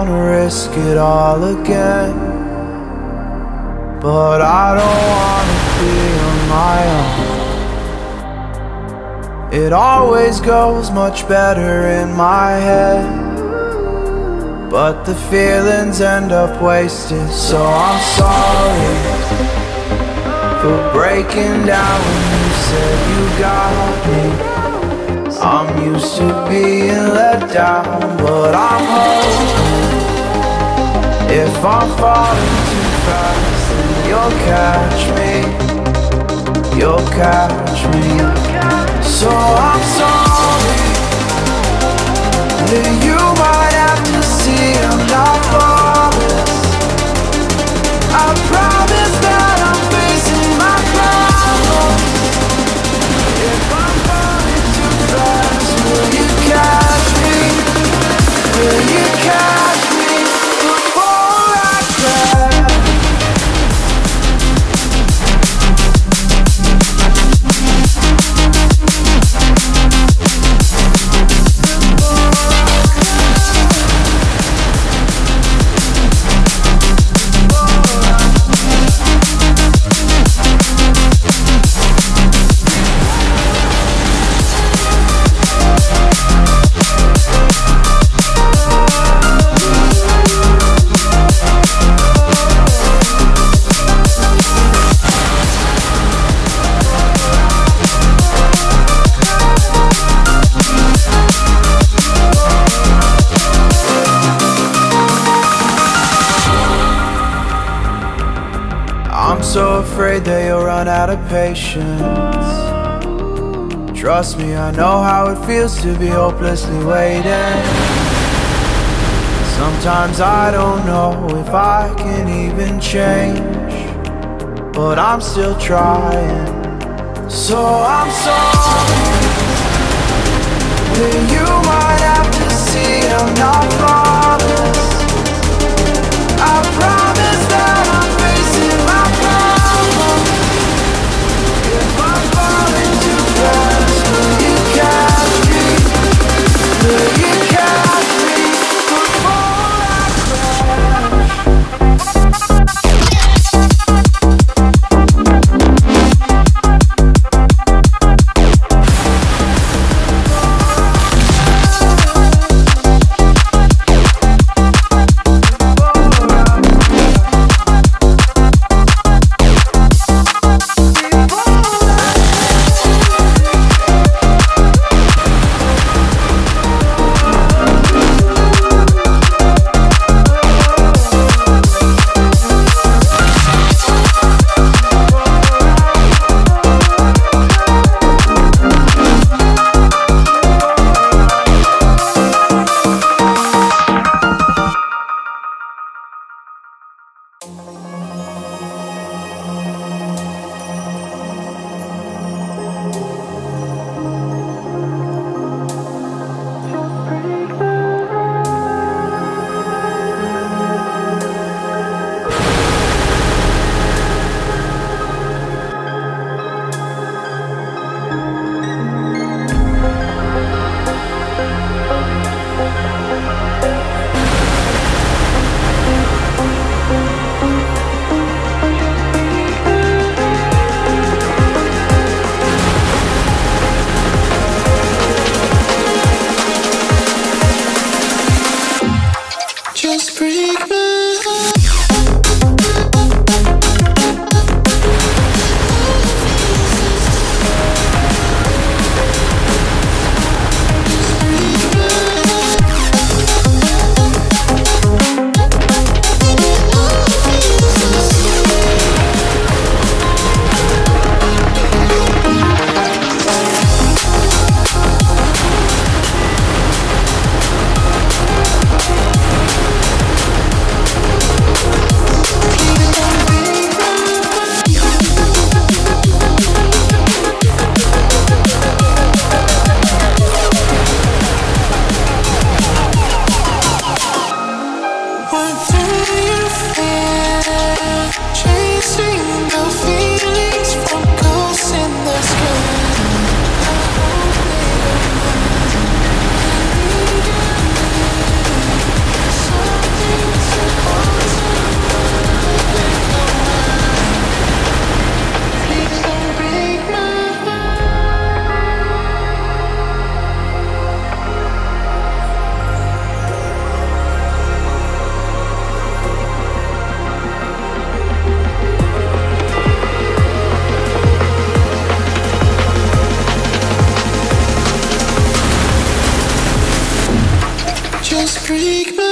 wanna risk it all again. But I don't wanna be on my own. It always goes much better in my head. But the feelings end up wasted, so I'm sorry for breaking down when you said you got me. I'm used to being let down, but I'm hoping if I'm falling too fast, then you'll catch me. You'll catch me. So I'm sorry that you might so afraid that you'll run out of patience. Trust me, I know how it feels to be hopelessly waiting. Sometimes I don't know if I can even change, but I'm still trying. So I'm sorry that you might have to see I'm not just freak me